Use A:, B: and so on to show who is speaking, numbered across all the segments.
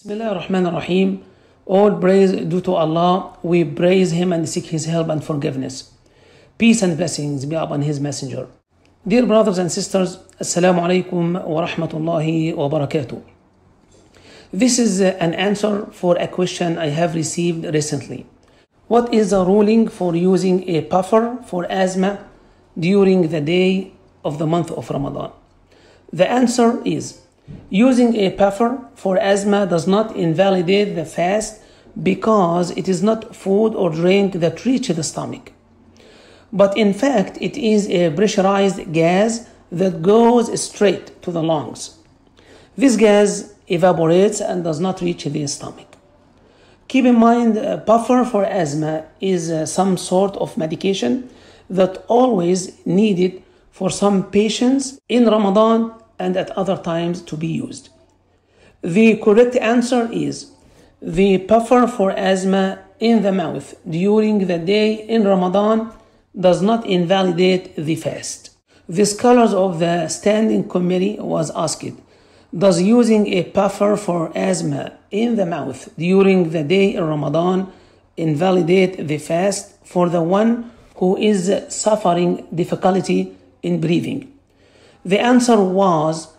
A: Bismillah ar-Rahman ar-Rahim. All praise due to Allah. We praise Him and seek His help and forgiveness. Peace and blessings be upon His Messenger. Dear brothers and sisters, Assalamu alaikum wa rahmatullahi wa barakatuh. This is an answer for a question I have received recently. What is the ruling for using a puffer for asthma during the day of the month of Ramadan? The answer is using a puffer for asthma does not invalidate the fast because it is not food or drink that reaches the stomach. But in fact, it is a pressurized gas that goes straight to the lungs. This gas evaporates and does not reach the stomach. Keep in mind, a puffer for asthma is uh, some sort of medication that always needed for some patients in Ramadan and at other times to be used. The correct answer is the puffer for asthma in the mouth during the day in Ramadan does not invalidate the fast. The scholars of the standing committee was asked, does using a puffer for asthma in the mouth during the day in Ramadan invalidate the fast for the one who is suffering difficulty in breathing? The answer was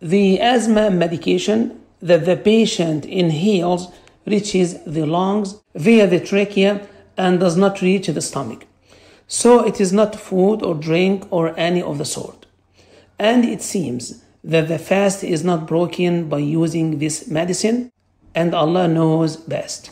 A: the asthma medication that the patient inhales reaches the lungs via the trachea and does not reach the stomach. So it is not food or drink or any of the sort. And it seems that the fast is not broken by using this medicine, and Allah knows best.